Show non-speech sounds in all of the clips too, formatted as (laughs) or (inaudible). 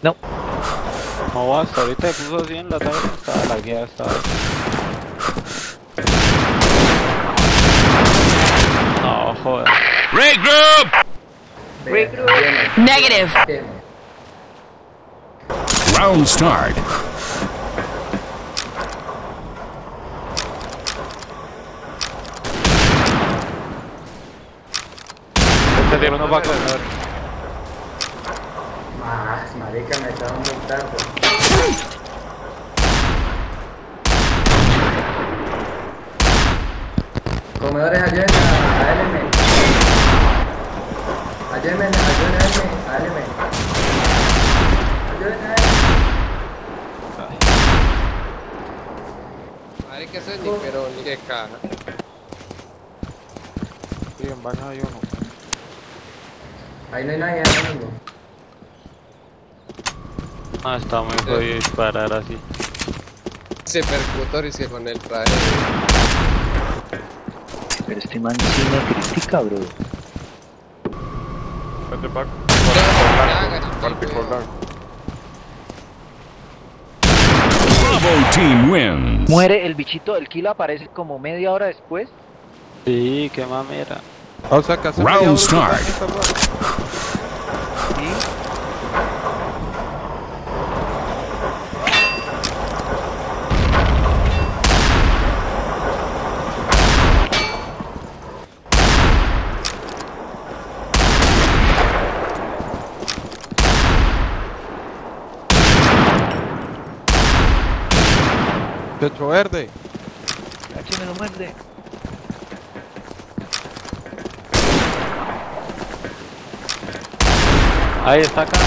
No. No, hasta ahorita se puso así en la tabla, estaba la guía, estaba... No, joder. Regroup! Negative. Round start. Este tiene uno para Comedores, ayúdenme a, a LM. Ayúdenme, ayúdenme a LM. Ayúdenme a LM. Eso es ni pero ni qué caja. Sí, en baño hay uno. Ahí no hay nadie ahora mismo. Ah, está muy jodido disparar así. Ese percutor y se con el traje. Pero este man sí me critica, bro. Vete back. Team wins. Muere el bichito, el kill aparece como media hora después. Sí, qué mamera. O sea, Round start. ¿sí? Techo verde. H me lo muerde. Ahí está acá,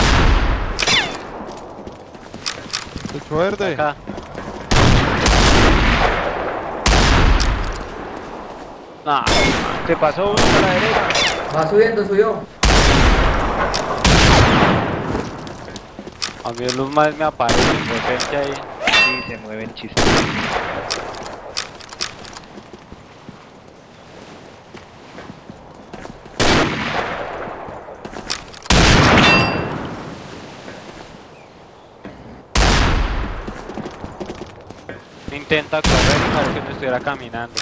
Techo verde. acá. Nah, Se pasó uno a la derecha. Va subiendo, subió. a mí los más me aparecen de repente ahí. Se mueven chistes. Intenta correr parece que no estuviera caminando.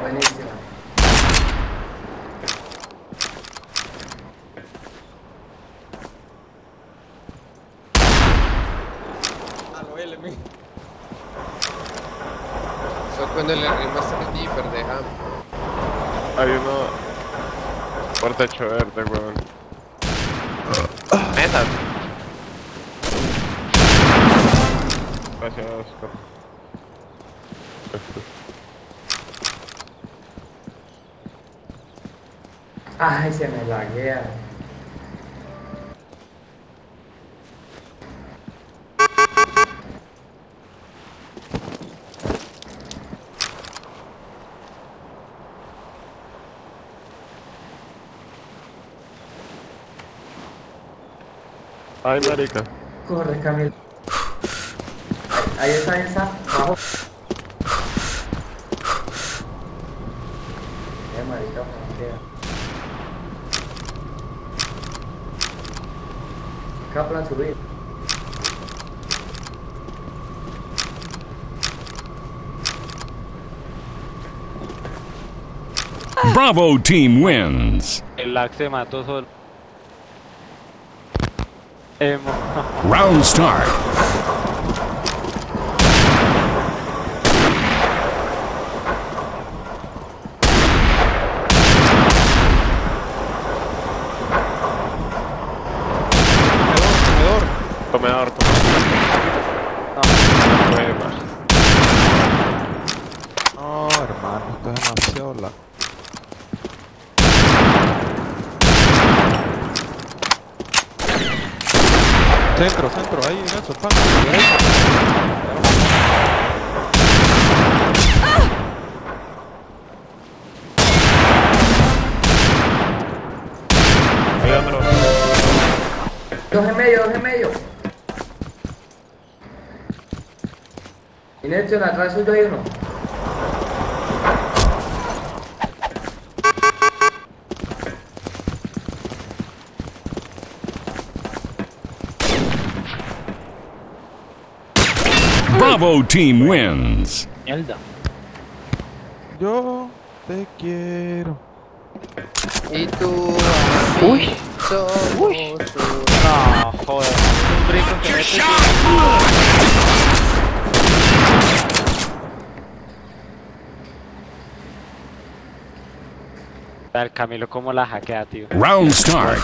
Buenísimo. Ah, lo LM. Eso cuando le rimas a Tipper de Ham. Hay uno por techo verde, weón. Metas. Gracias, Oscar. Ay, se me laguea. Ay, marica. Corre, Camilo. Ahí, ahí está, ahí está. Bajo. Eh, marica, queda. Kaplan subir. Bravo team wins. El lag se mató solo. Emo. Round start. Comedor, comedor. Comedor, No, puede más. No, hermano, esto es demasiado la. Centro, centro, ahí, pan. Ahí otro. Dos en medio, dos en medio. Y Nelson, atrás suyo hay uno. Bravo team wins. Mierda. Yo te quiero. Y tú, Uy. somos Uy. No, joder. Un brinco que. El Camilo como la hackea, tío. Round start.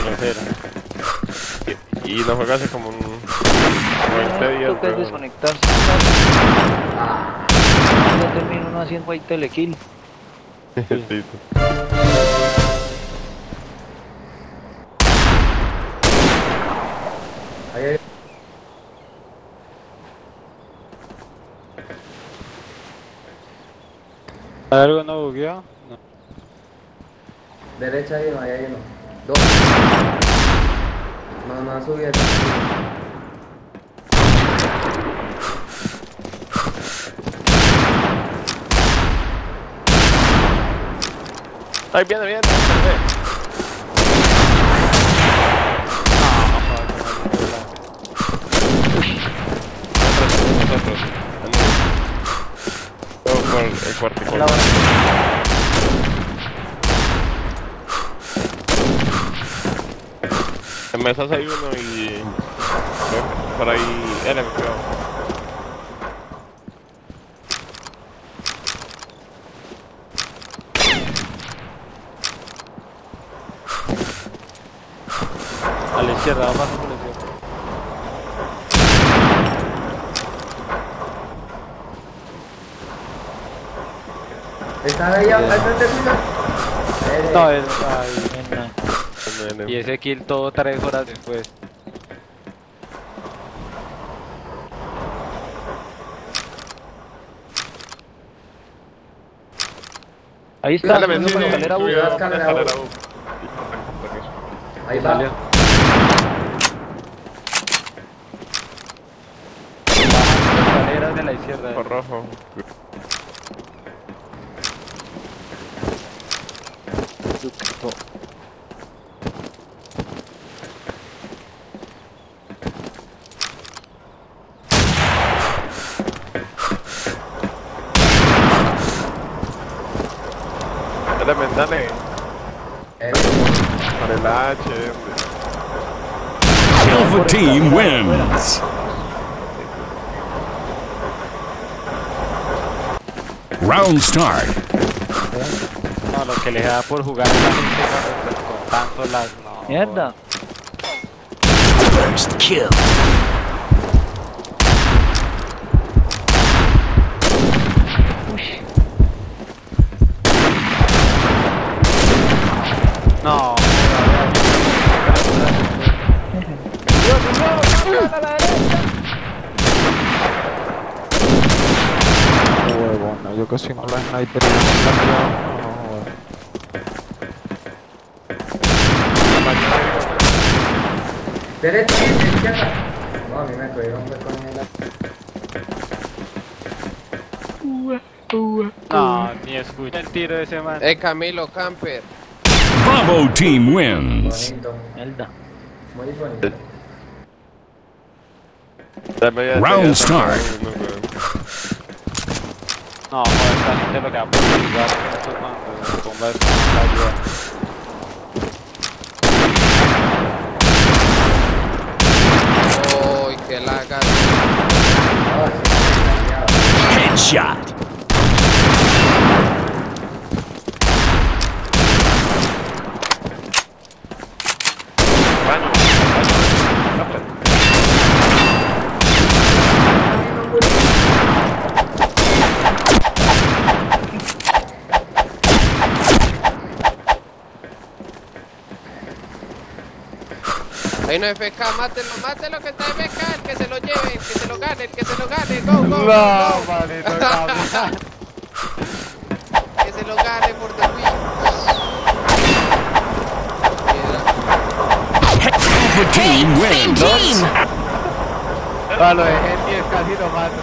Y lo juega hace como un 20 días, Toca weón. desconectarse. Ya termino uno haciendo ahí telekill. Sí, sí. Ahí hay. ¿Hay algo no bugueado? No. Derecha hay uno, ahí hay uno. Dos. No, no, subí Ahí viene, viene. Nosotros. Todo por el cuartico. En mesas hay uno y... Por ahí... Él creo. Izquierda, vamos por la izquierda. Están ahí al al frente suyo. Eh, No, es ahí. En- Y ese kill todo tres horas después. Ahí está. La escalera. Escaleras de la izquierda. Por rojo. Ven, dale. Eh, Para el H, hombre. Alpha team wins. Round start. No, lo que le da por jugar a la gente con, con tanto las. No, Mierda. First kill. Yo casi no la sniper y la no, joder. Derecha, izquierda. No, a mí me cogieron fue con el. no, ni escucha el tiro de ese man. Eh, Camilo Camper. Bravo team wins. Bonito. Muy bonito. Round start. No, joder, esta gente lo que con esto cuando bomba es la ayuda. Uy, sí, Headshot. No FK, mátelo, mátelo que está FK, el que se lo lleve, el que se lo gane, el que se lo gane, go, go, go, No, go. manito, cabrón. (laughs) que se lo gane por the win. Team wins. No, lo dejé en 10 casi lo mato.